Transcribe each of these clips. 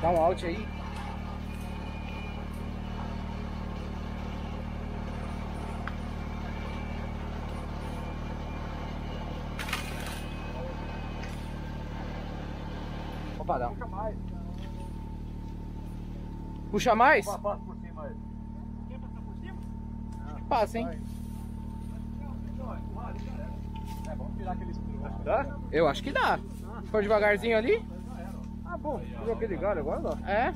Dá um out aí. Opa, dá. Puxa mais. Puxa mais? Passa por cima aí. Passa, hein? É, vamos tirar aquele escuro. Dá? Eu acho que dá. For devagarzinho ali. Ah, bom. Tirou aquele galho agora, não. É.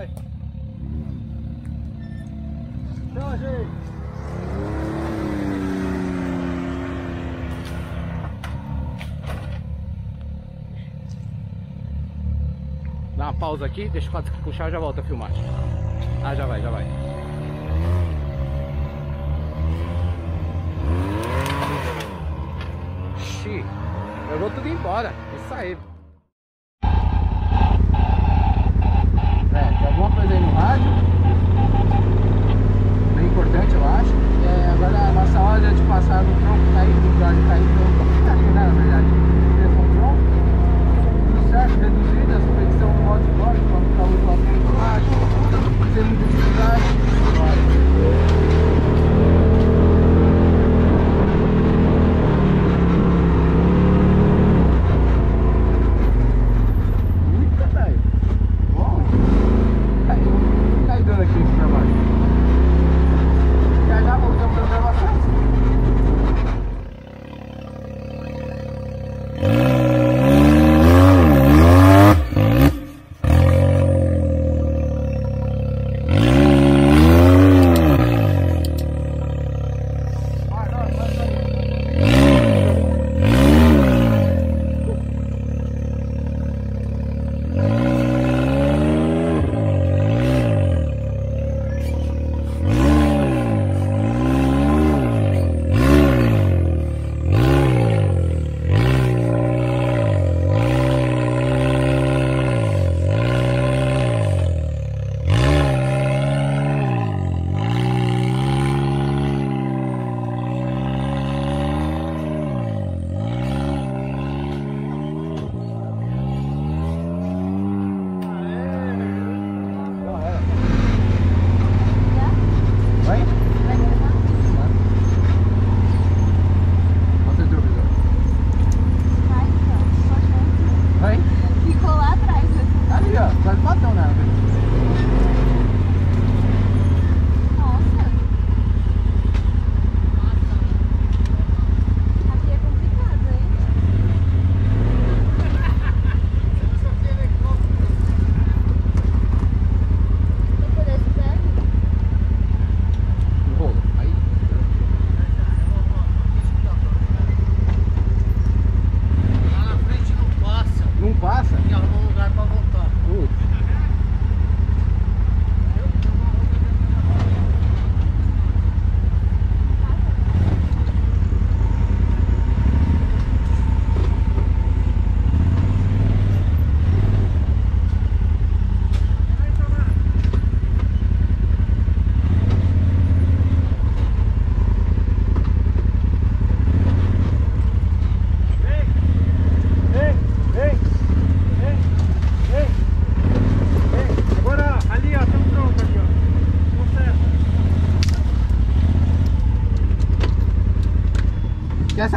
Vai. Tchau, gente. Dá uma pausa aqui, deixa o quadro puxar já volta a filmagem. Ah, já vai, já vai. Ixi, jogou tudo embora. Isso aí. É, alguma coisa aí no rádio. Bem importante, eu acho. É, agora a nossa hora de passar no tronco tá aí, no óleo cair no tronco. Tá aí, né,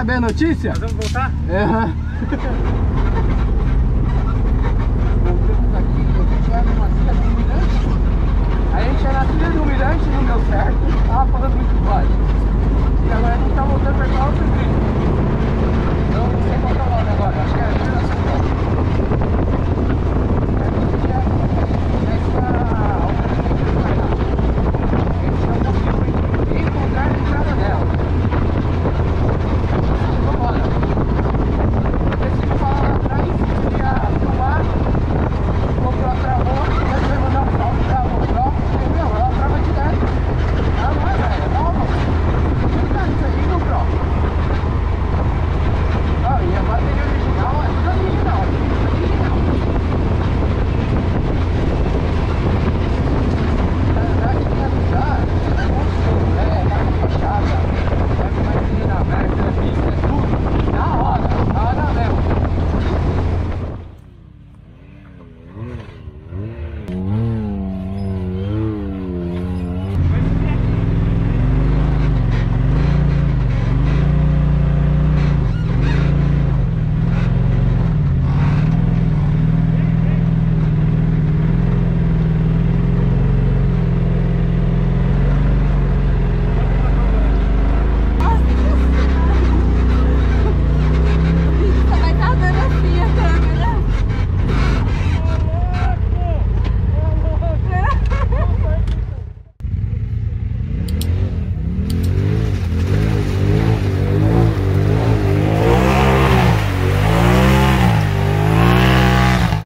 saber a notícia? Nós vamos voltar? É.